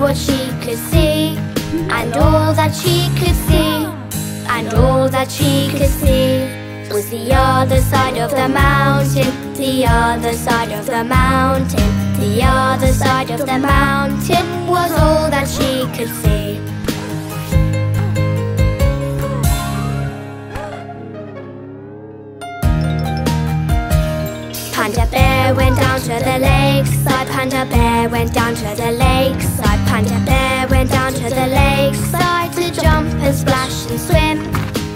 what she could see. And all that she could see, and all that she could see was the other side of the mountain. The other side of the mountain. The other side of the mountain was all that she could see. Panda bear went down to the lakeside. Panda bear went down to the lakeside. Panda bear went down to the lakeside to jump and splash and swim.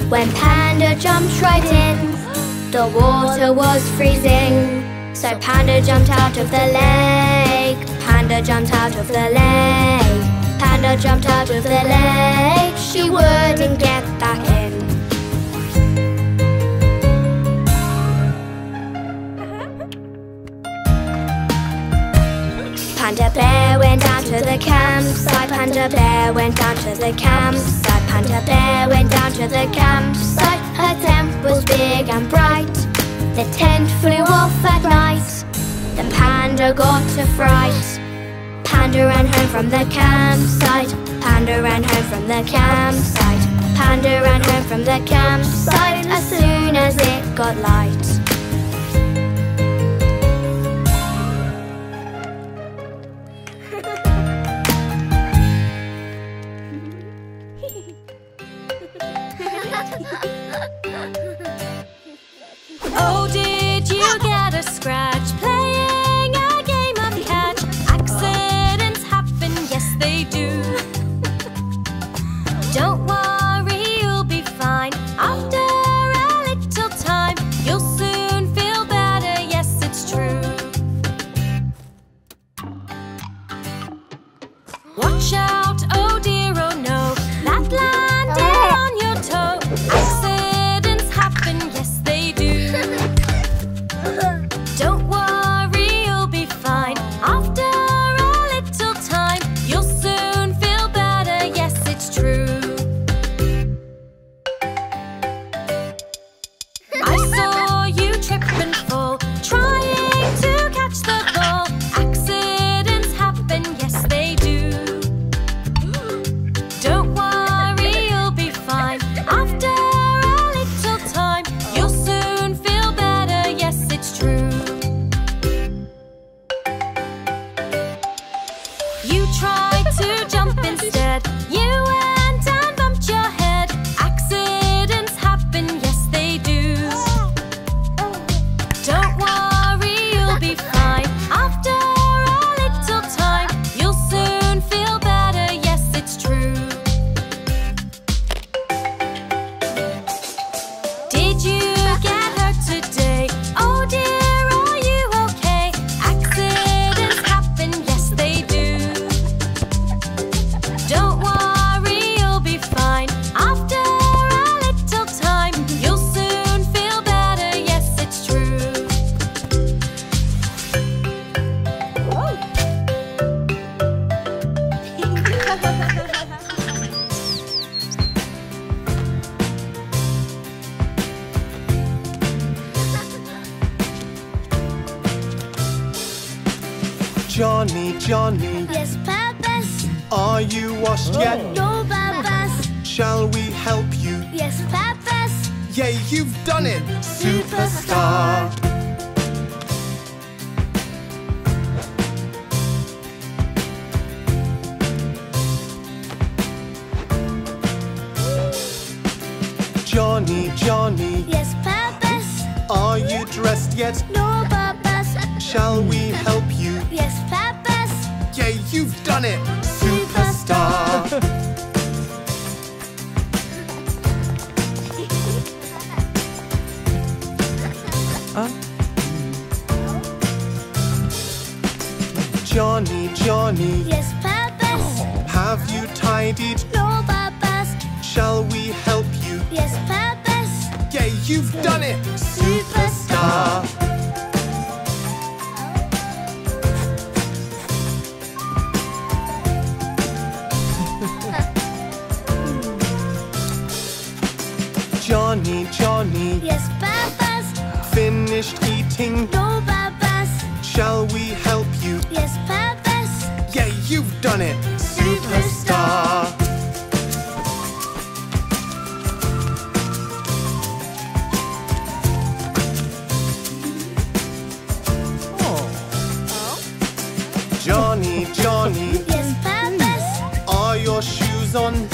When Panda jumped right in, the water was freezing. So Panda jumped out of the lake. Panda jumped out of the lake. Panda jumped out of the lake. She wouldn't get back in. Panda bear went down to the campsite. Panda bear went down to the campsite. Panda bear went down to the campsite. Her tent was big and bright. The tent flew off at night. Then Panda got a fright. Panda ran home from the campsite. Panda ran home from the campsite. Panda ran home from the campsite as soon as it got light. lost oh. yet? No, Papas. Shall we help you? Yes, Papas. Yay, you've done it! Super on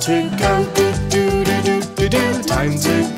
To go, do do do do do. Time to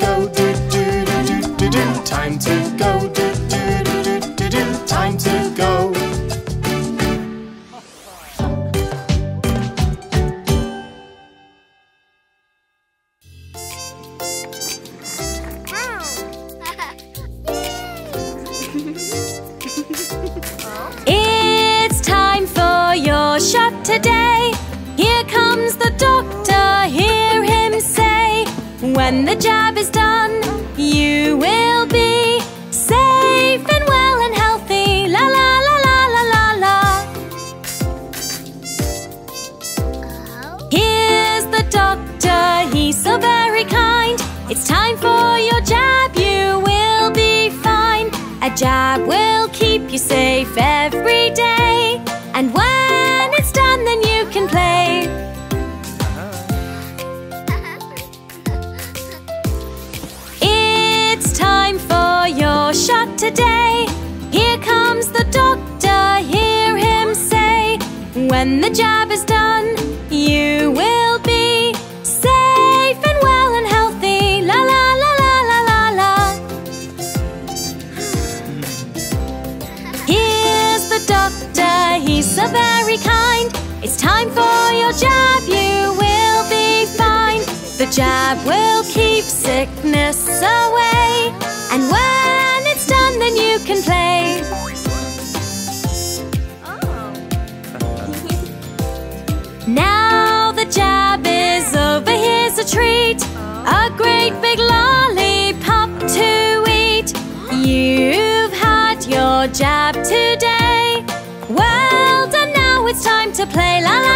Job today. Well done, now it's time to play la la.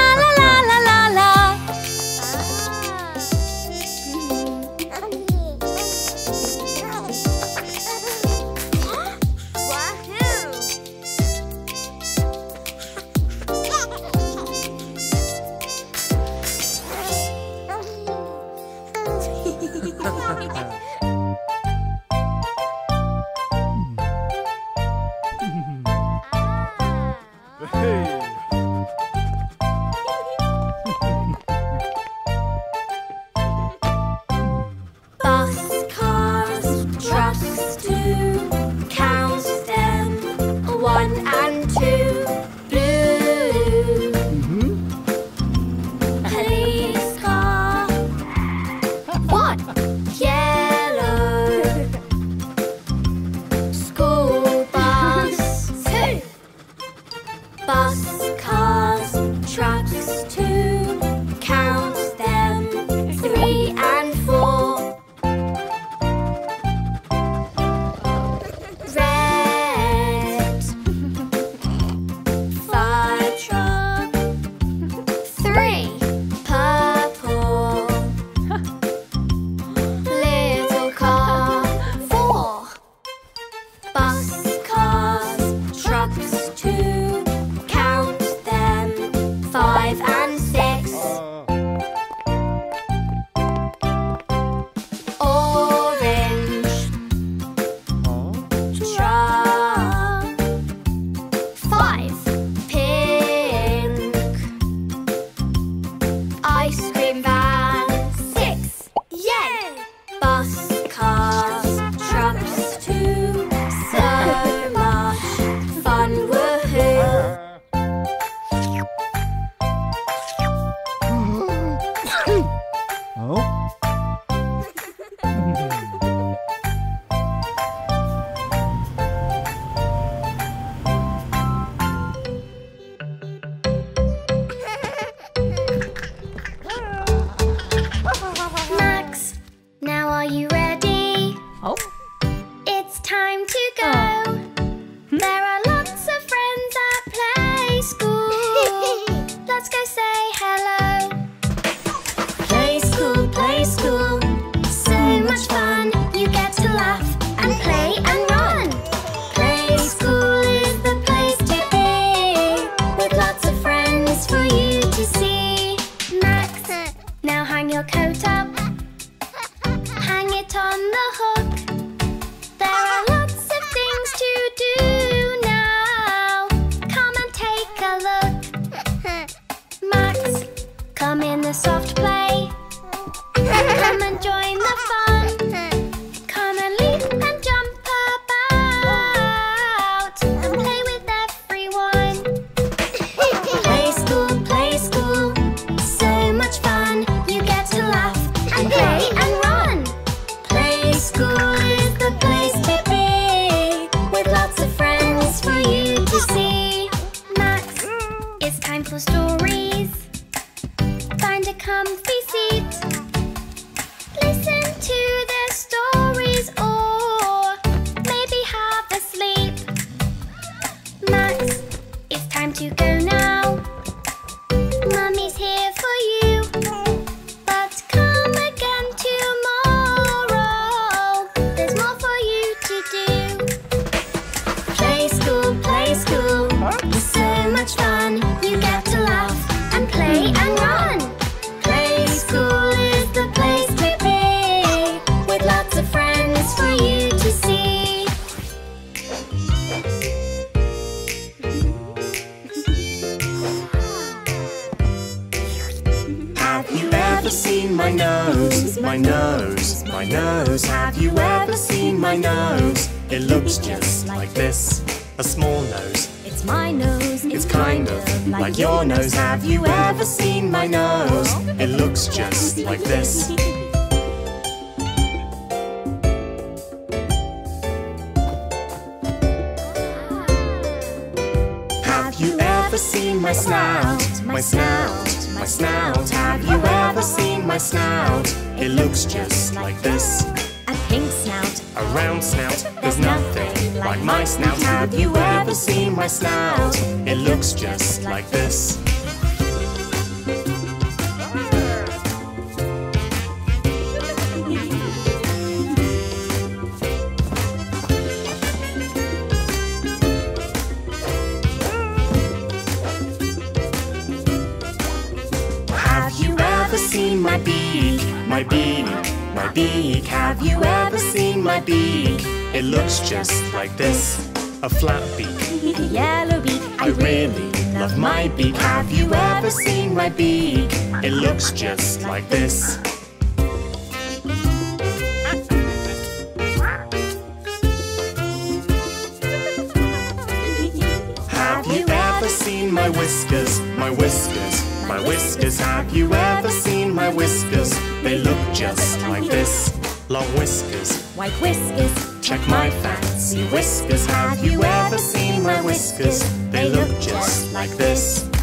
Seen my whiskers? My whiskers, my whiskers. Have you ever seen my whiskers? They look just like this. Long whiskers, White whiskers. Check my fancy whiskers. Have you ever seen my whiskers? They look just like this.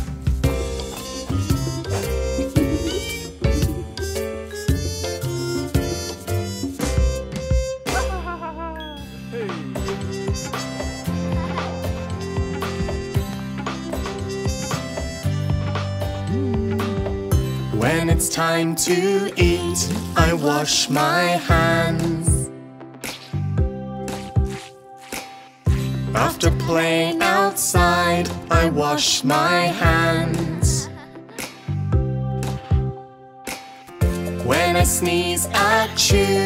Time to eat, I wash my hands. After playing outside, I wash my hands. When I sneeze at you,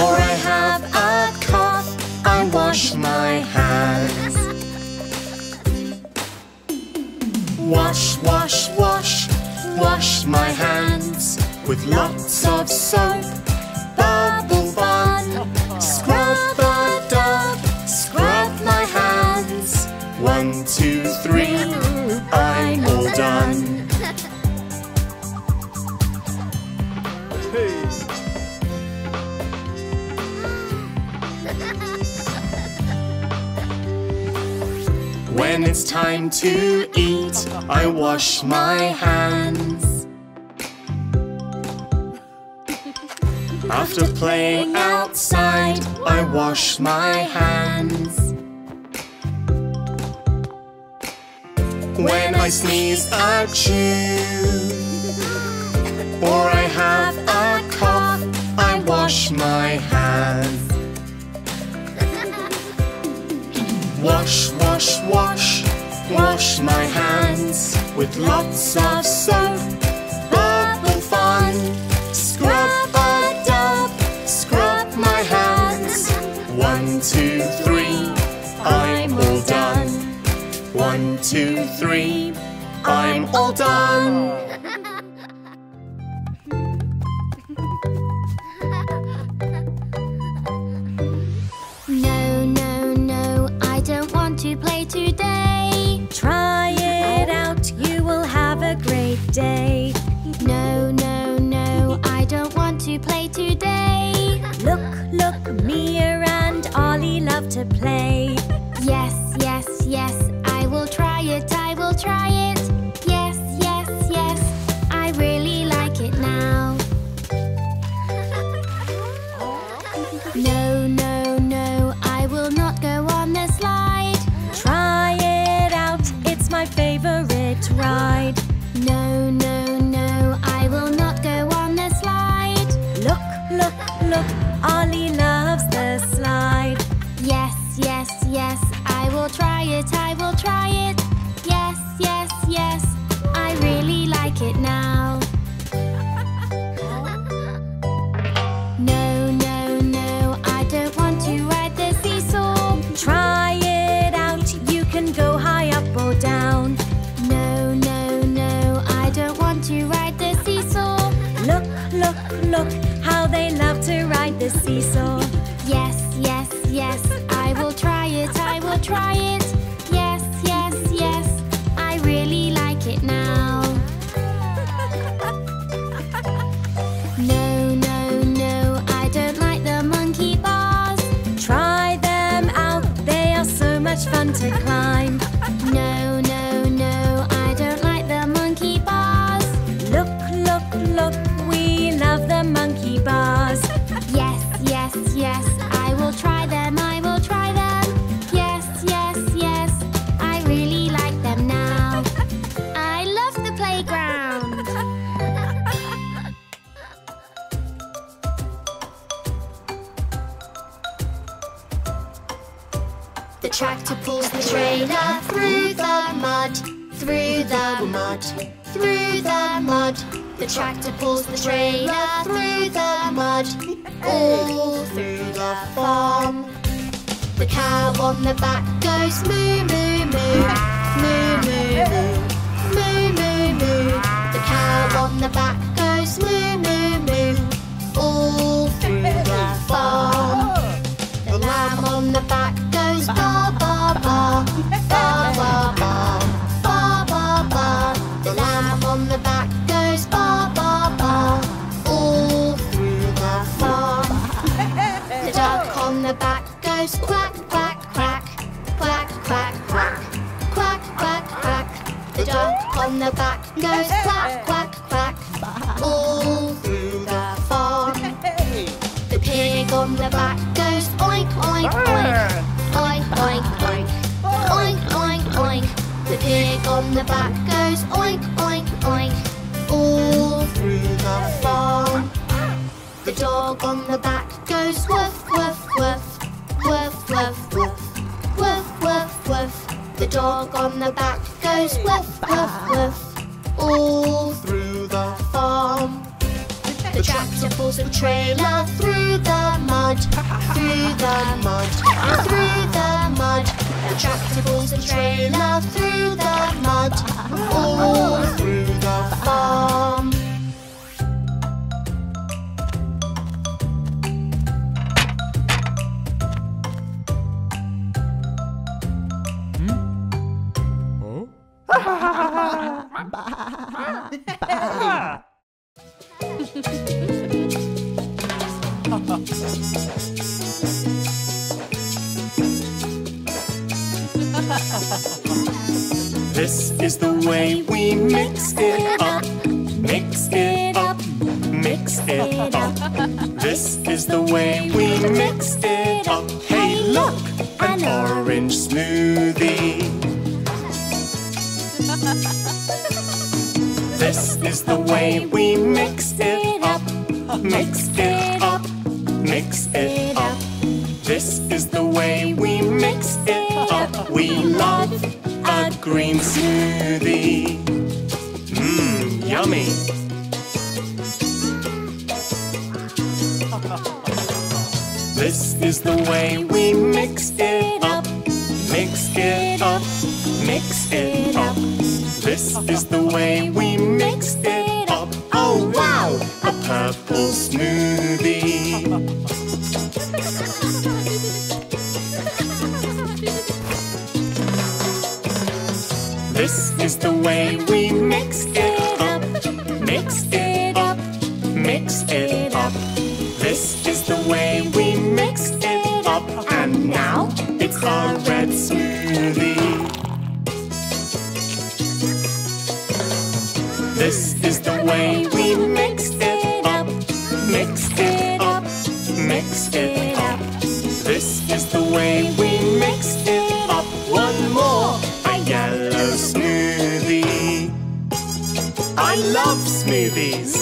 or I have a cough, I wash my hands. Wash, wash, wash, wash my hands with lots of soap. It's time to eat, I wash my hands. After playing outside, I wash my hands. When I sneeze at you, with lots of soap. Bubble fun, scrub a dub, scrub my hands. One, two, three, I'm all done. One, two, three, I'm all done. Play. Yes, yes, yes, I will try it, I will try it. Try it, I will try it. Yes, yes, yes, I really like it now. No, no, no, I don't want to ride the seesaw. Try it out. You can go high up or down. No, no, no, I don't want to ride the seesaw. Look, look, look. How they love to ride the seesaw. dog on the back goes woof, woof, woof, all through the farm. The tractor pulls the trailer through the mud, through the mud, through the mud. The tractor pulls the trailer through the mud, all through the farm. mix it up. This is the way we mix it up. And now it's our red smoothie. This is the way we mix it up. Mix it up. Mix it up. This is the way we mix it up. One more, a yellow smoothie. I love smoothies.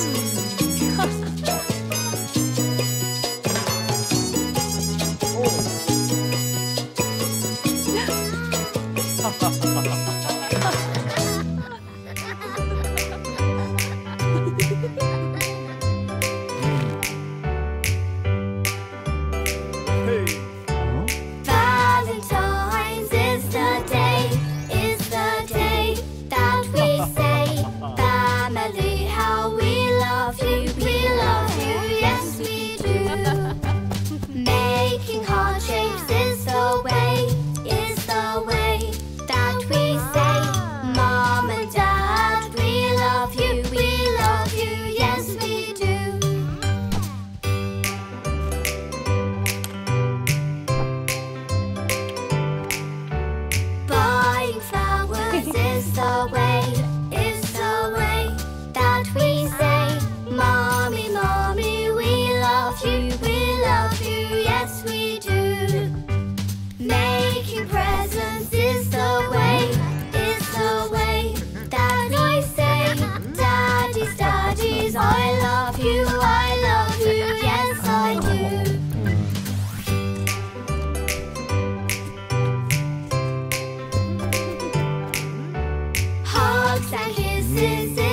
sagesse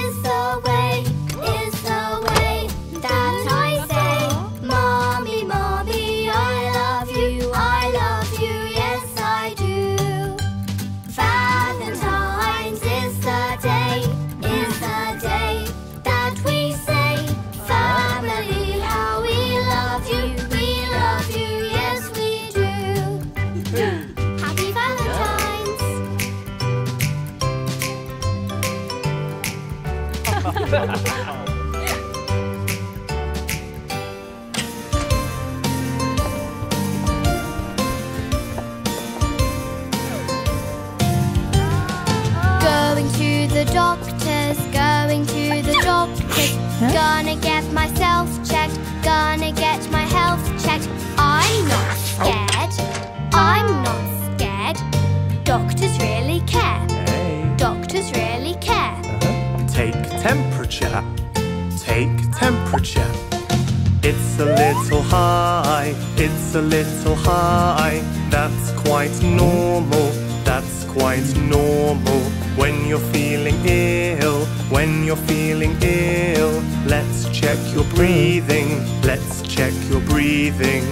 high, it's a little high. That's quite normal, that's quite normal. When you're feeling ill, when you're feeling ill, let's check your breathing, let's check your breathing.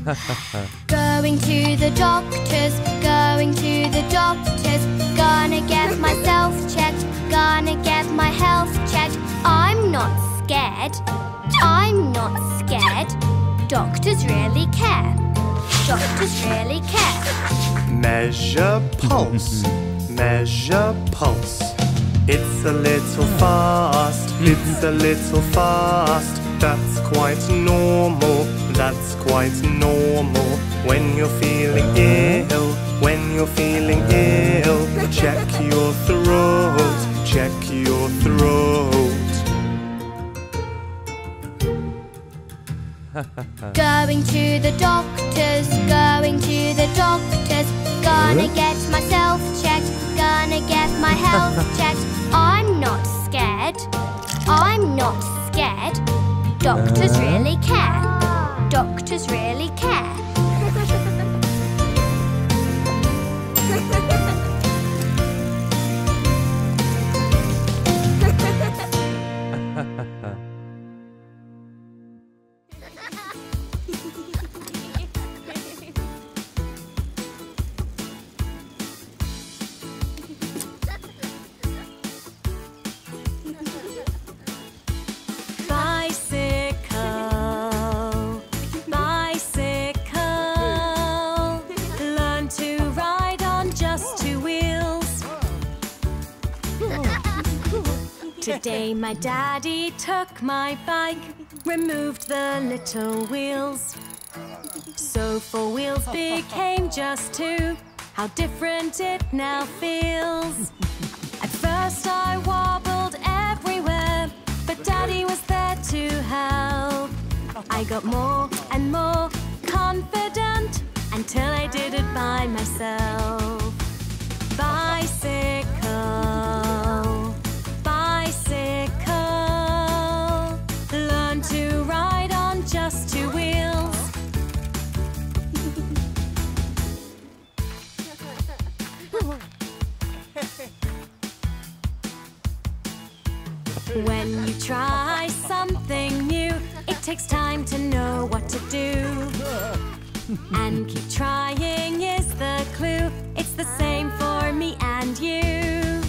Going to the doctors, going to the doctors. Gonna get myself checked, gonna get my health checked. I'm not scared, I'm not scared. Doctors really care, doctors really care. Measure pulse, measure pulse. It's a little fast, it's a little fast. That's quite normal, that's quite normal. When you're feeling uh-huh. ill, when you're feeling uh-huh. ill, check your throat, check your throat. Going to the doctors, going to the doctors. Gonna get myself checked, gonna get my health checked. I'm not scared, I'm not scared. Doctors uh. really care, doctors really care. Today my daddy took my bike, removed the little wheels. So four wheels became just two. How different it now feels. At first I wobbled everywhere, but Daddy was there to help. I got more and more confident until I did it by myself. Bicycle. When you try something new, it takes time to know what to do. And keep trying is the clue. It's the same for me and you.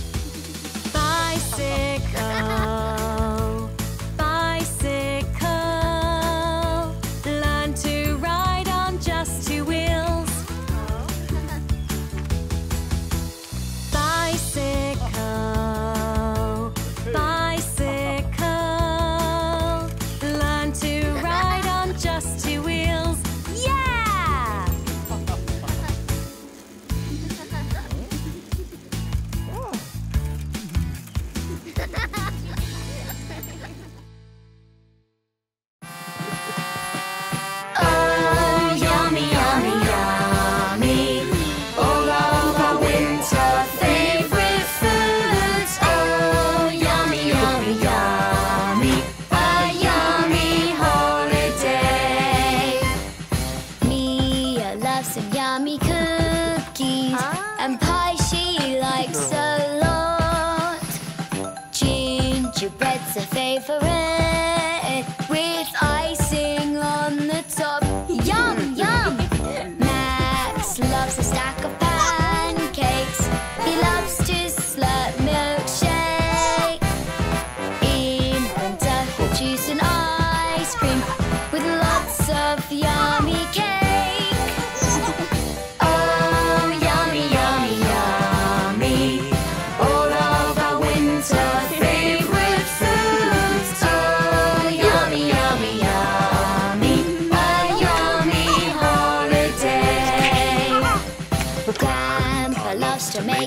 Bicycle,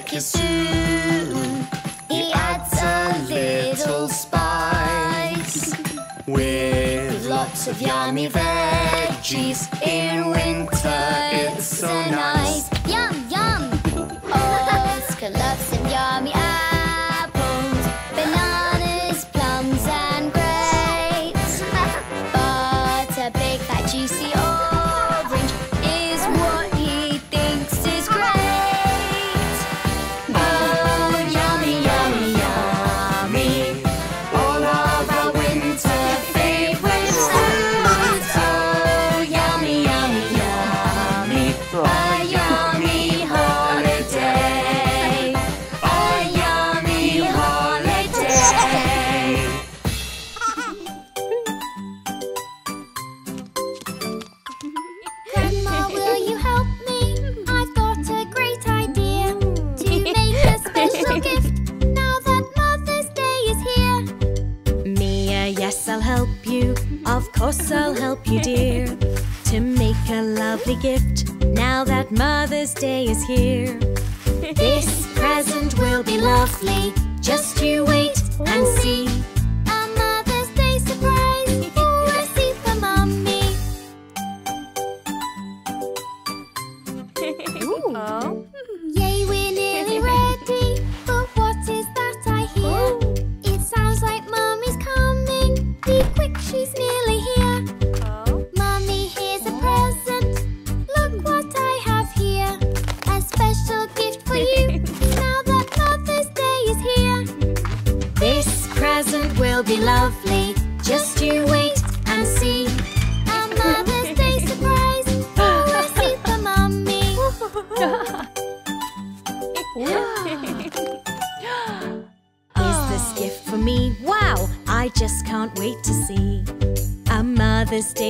make his soup. He adds a little spice. With Lots of yummy veggies in winter. It's so nice. Yum, yum. Oscar loves some yummy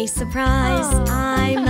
Surprise. I'm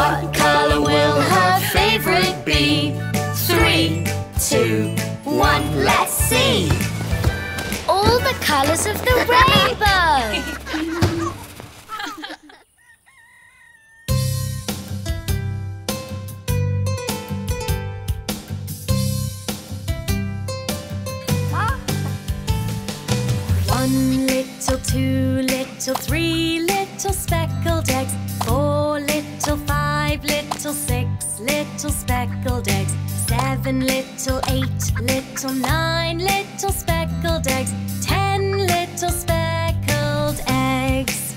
What color will her favorite be? Three, two, one, let's see! All the colors of the rainbow! One little, two little, three little speckled eggs, four little, five Five little six little speckled eggs. Seven little eight little nine little speckled eggs. Ten little speckled eggs.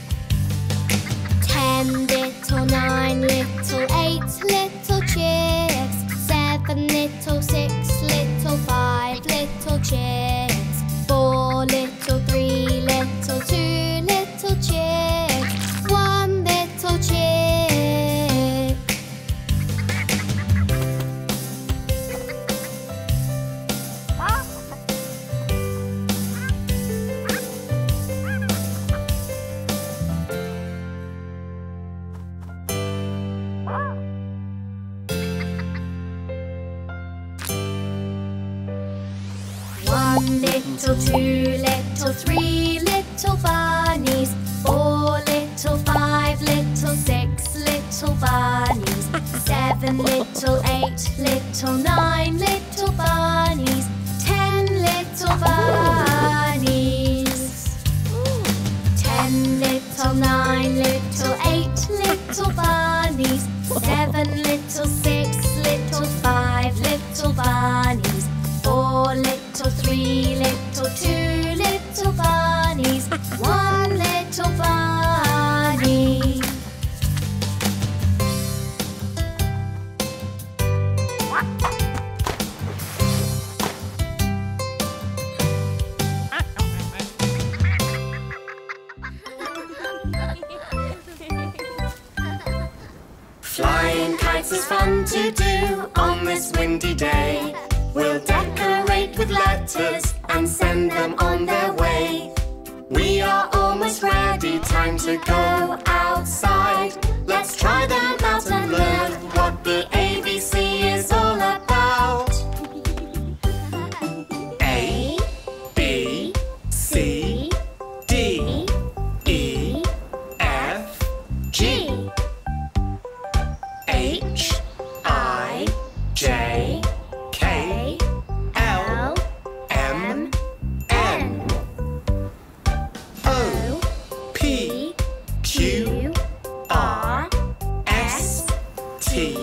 Ten little nine little eight little chicks. Seven little six little five little chicks. Four little three little two. two little three 嘿。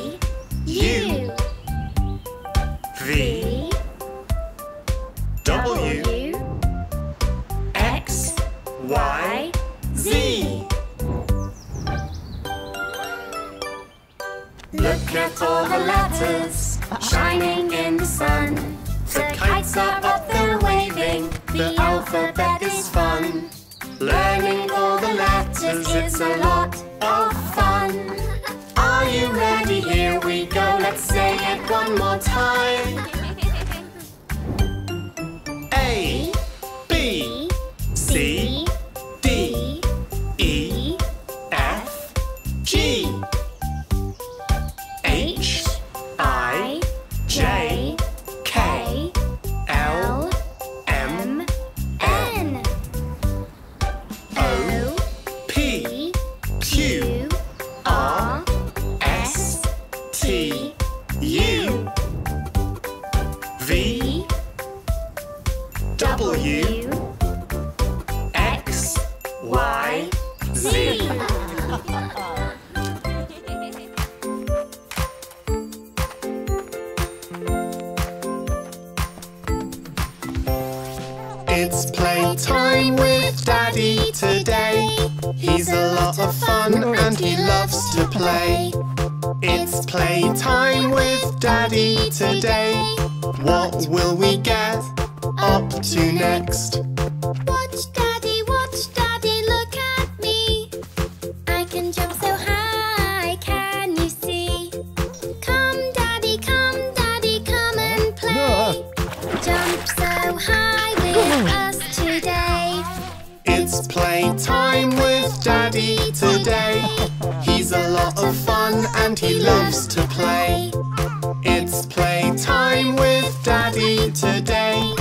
It's playtime with Daddy today. He's a lot of fun and he loves to play. It's playtime with Daddy today.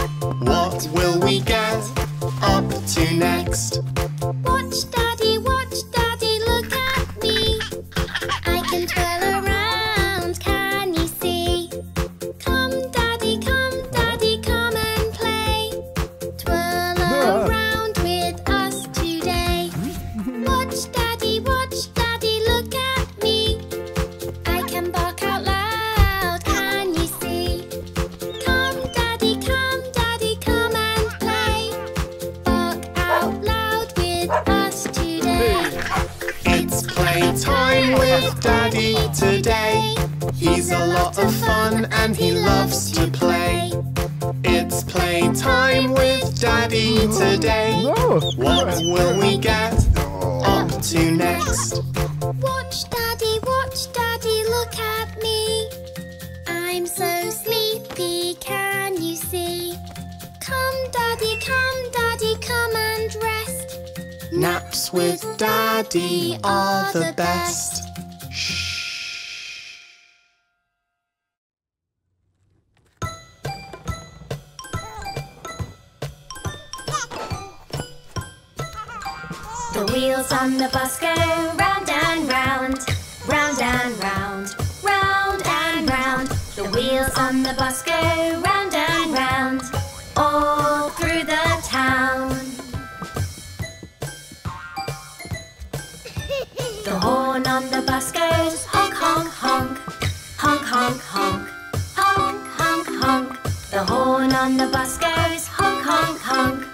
The horn on the bus goes honk, honk, honk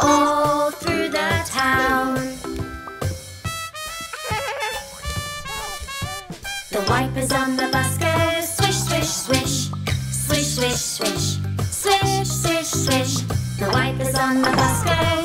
all through the town. The wipers on the bus go swish, swish, swish, swish, swish, swish, swish, swish, swish. The wipers on the bus go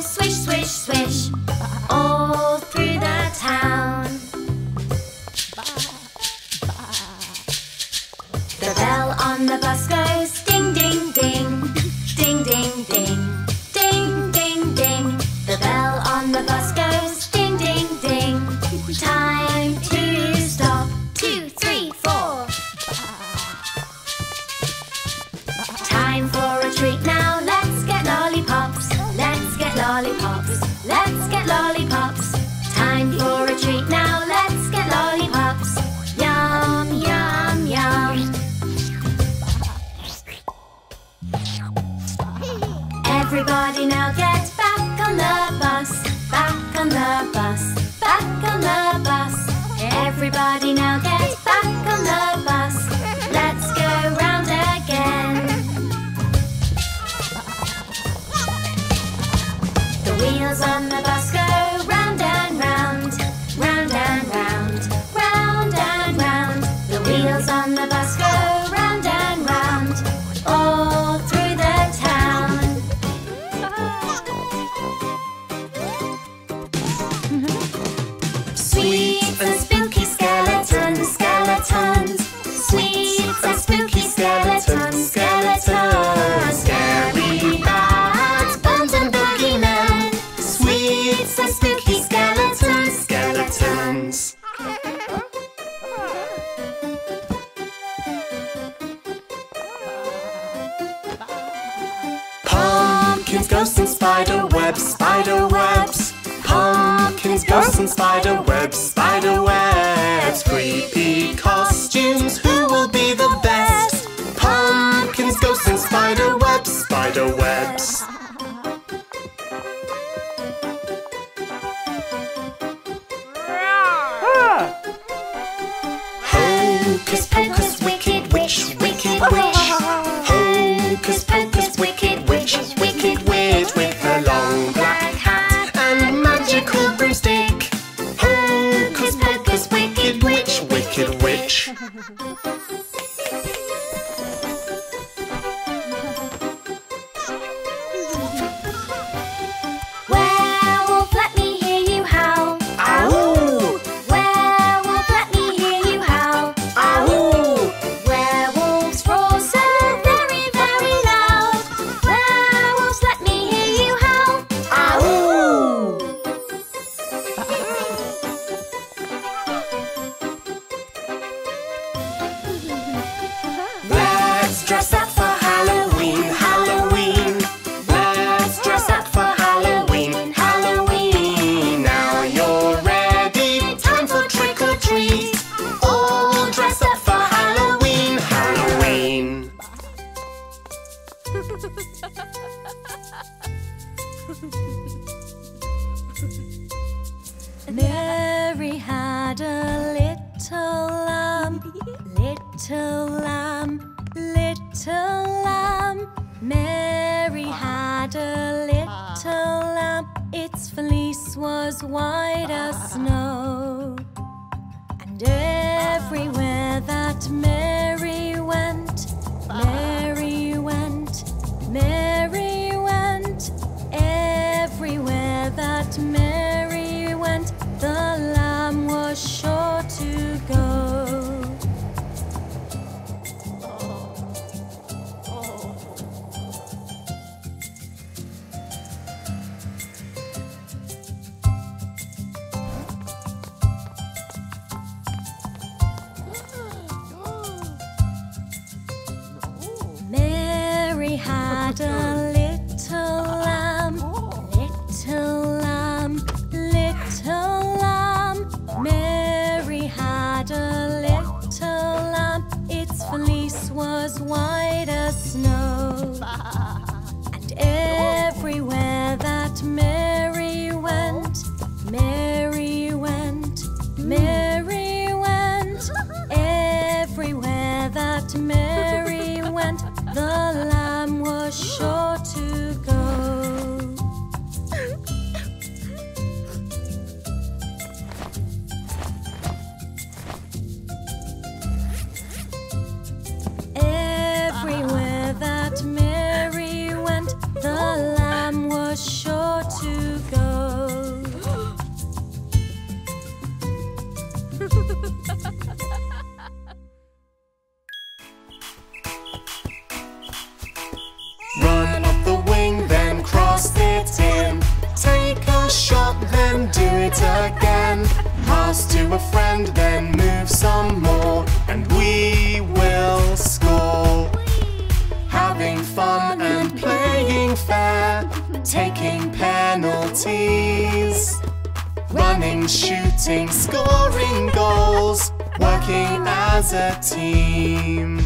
Pumpkins, ghosts, and spider webs, spider webs. Pumpkins, ghosts, and spider webs, spider webs. Creepy costumes, who will be the best? Was white as snow. And everywhere that Mary went, Mary went, Mary went, everywhere that Mary went, the fair, taking penalties. Running, shooting, scoring goals, working as a team.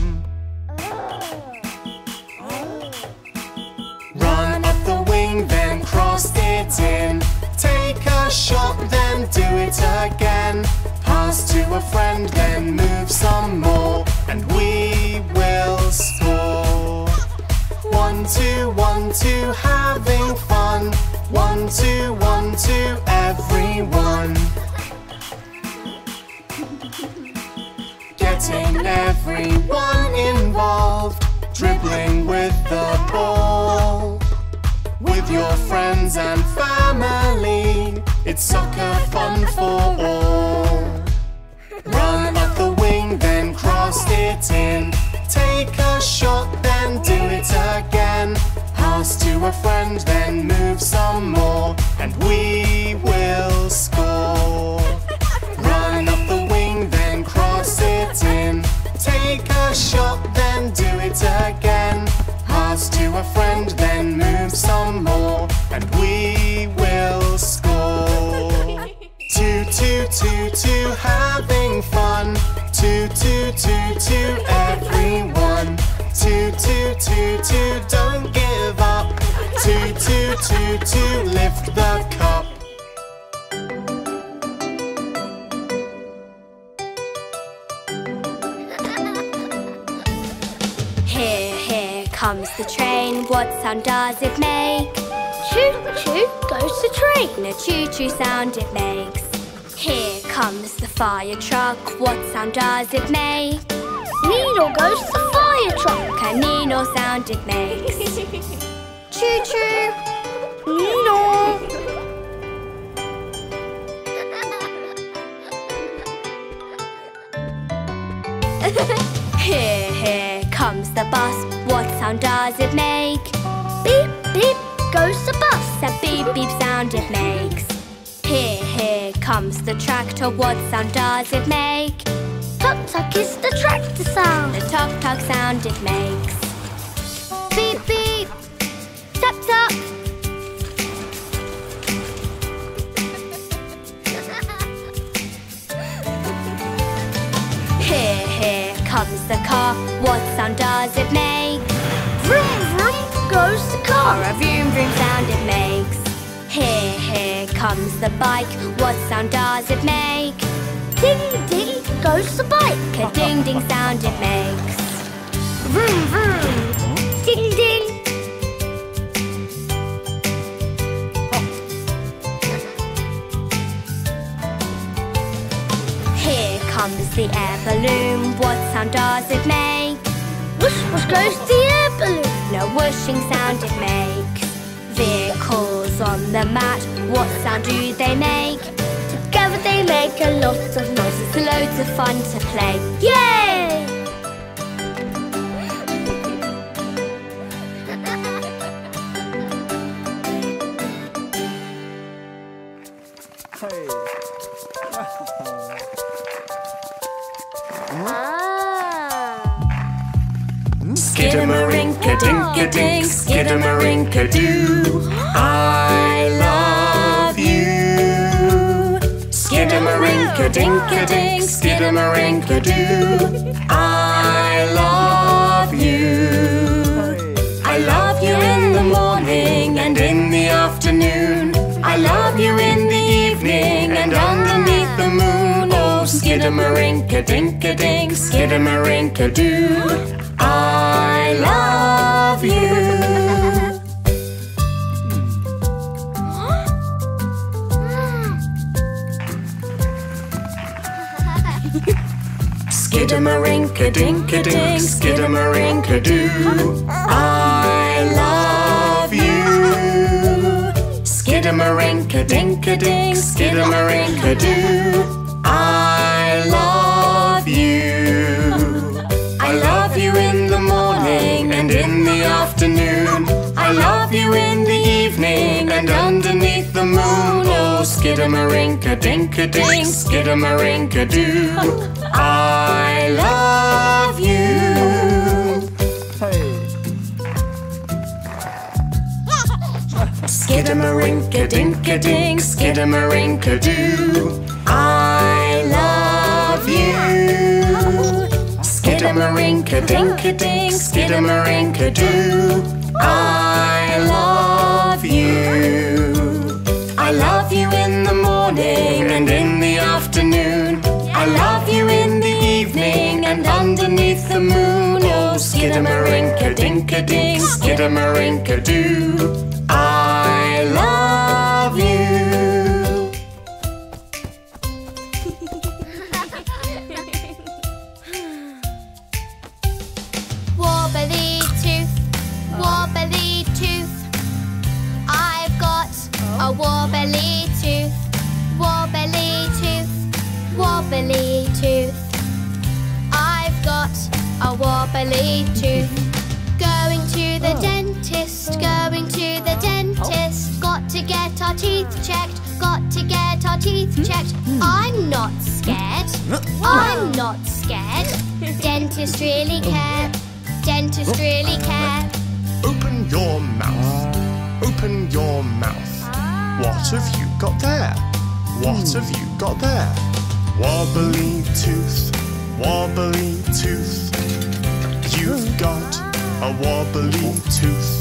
Run up the wing, then cross it in. Take a shot, then do it again. Pass to a friend, then move some more, and we two, one, two, having fun. One, two, one, two, everyone. Getting everyone involved, dribbling with the ball. With your friends and family, it's soccer fun for all. Run up the wing, then cross it in. Take a shot, then do it again. Pass to a friend, then move some more, and we will score. Run up the wing, then cross it in. Take a shot, then do it again. Pass to a friend, then move some more, and we will score. Two, two, two, two, having fun. Two, two, two, two, everyone. Two, two, two, don't give up. Two, two, two, two, lift the cup. Here, here comes the train. What sound does it make? Choo choo goes the train. A choo choo sound it makes. Here comes the fire truck. What sound does it make? Nino goes the fire truck. A Nino sound it makes. Choo choo. Nino. Here, here comes the bus. What sound does it make? Beep beep goes the bus. A beep beep sound it makes. Here, here comes the tractor. What sound does it make? Tuck tuck is the tractor sound. The tuk tuk sound it makes. Beep beep. Tap tap. Here, here comes the car. What sound does it make? Vroom vroom goes the Or car. a vroom vroom sound it makes. Here, here comes the bike. What sound does it make? Ding ding goes the bike. A ding ding sound it makes. Vroom vroom. Ding ding. Here comes the air balloon. What sound does it make? Whoosh whoosh goes the air balloon. No whooshing sound it makes. Vehicles on the mat. What sound do they make? Together they make a lot of noise. It's loads of fun to play. Yay! Ah. Skidamarinka-dink-a-dink, skidamarinka-doo. I Skidamarinka-dink-a-dink, skidamarinka-doo. I love you. I love you in the morning and in the afternoon. I love you in the evening and underneath the moon. Oh, skidamarinka-dink-a-dink, skidamarinka-doo. I love you. Skidamarinka-dink-a-dink, skidamarinka-doo. I love you. Skidamarinka-dink-a-dink, skidamarinka-doo. I love you. I love you in the morning and in the afternoon. I love you in the evening and underneath the moon. Oh, skidamarinka-dink-a-dink, skidamarinka-doo. I love you. Skidamarinka-dink-a-dink, skidamarinka-doo. I love you. Skidamarinka-dink-a-dink, skidamarinka-doo. I love you. I love you in the morning and in the afternoon. I love you in the evening and underneath the moon. Oh, skidamarinka-dink-a-dink, skidamarinka-doo. I love going to the dentist. Got to get our teeth checked, got to get our teeth hmm? checked. Hmm. I'm not scared, hmm? I'm not scared. Dentists really oh. care, dentists oh. really care. Open your mouth. Open your mouth. Ah. What have you got there? What have you got there? Wobbly tooth, wobbly tooth. You've got a wobbly tooth,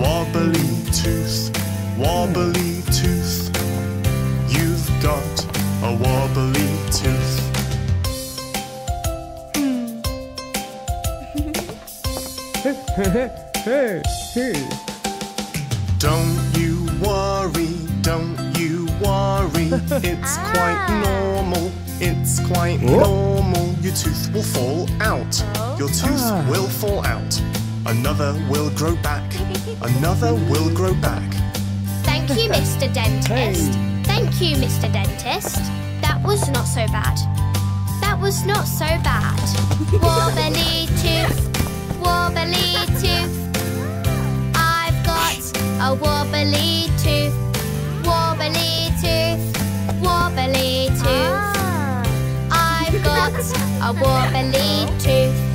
wobbly tooth, wobbly tooth. You've got a wobbly tooth. Hmm. Don't you worry, don't you worry. It's quite ah. normal, it's quite oh. normal. your tooth will fall out. Your tooth ah. will fall out. Another will grow back. Another will grow back. Thank you, Mr. Dentist. Thank you, Mr. Dentist. That was not so bad. That was not so bad. wobbly tooth, wobbly tooth. I've got a wobbly tooth, wobbly tooth, wobbly tooth. Ah. I've got a wobbly tooth.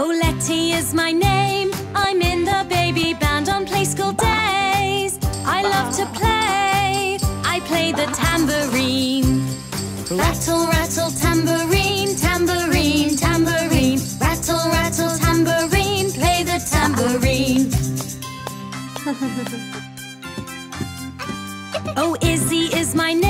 Oh, Letty is my name. I'm in the baby band on play school days. I love to play. I play the tambourine. Rattle, rattle, tambourine, tambourine, tambourine. Rattle, rattle, tambourine. Play the tambourine. oh, Izzy is my name.